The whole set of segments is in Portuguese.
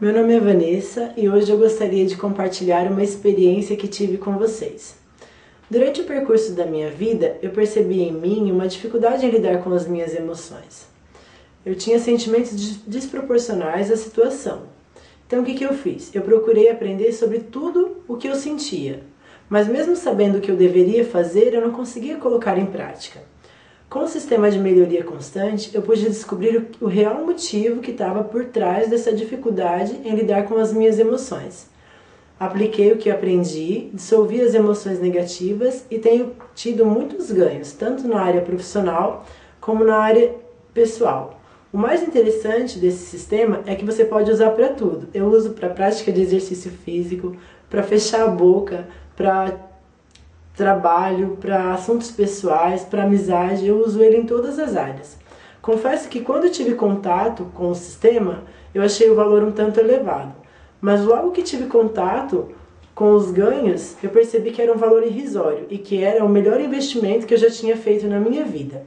Meu nome é Vanessa e hoje eu gostaria de compartilhar uma experiência que tive com vocês. Durante o percurso da minha vida, eu percebi em mim uma dificuldade em lidar com as minhas emoções. Eu tinha sentimentos desproporcionais à situação. Então o que, que eu fiz? Eu procurei aprender sobre tudo o que eu sentia, mas mesmo sabendo o que eu deveria fazer, eu não conseguia colocar em prática. Com o sistema de melhoria constante, eu pude descobrir o real motivo que estava por trás dessa dificuldade em lidar com as minhas emoções. Apliquei o que aprendi, dissolvi as emoções negativas e tenho tido muitos ganhos, tanto na área profissional como na área pessoal. O mais interessante desse sistema é que você pode usar para tudo. Eu uso para prática de exercício físico, para fechar a boca, para trabalho, para assuntos pessoais, para amizade, eu uso ele em todas as áreas. Confesso que quando tive contato com o sistema, eu achei o valor um tanto elevado, mas logo que tive contato com os ganhos, eu percebi que era um valor irrisório e que era o melhor investimento que eu já tinha feito na minha vida.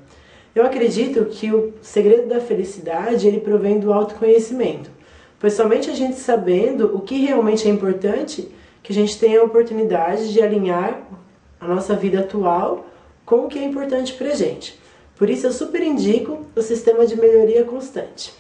Eu acredito que o segredo da felicidade ele provém do autoconhecimento, pois somente a gente sabendo o que realmente é importante que a gente tem a oportunidade de alinhar a nossa vida atual com o que é importante para gente. Por isso eu super indico o sistema de melhoria constante.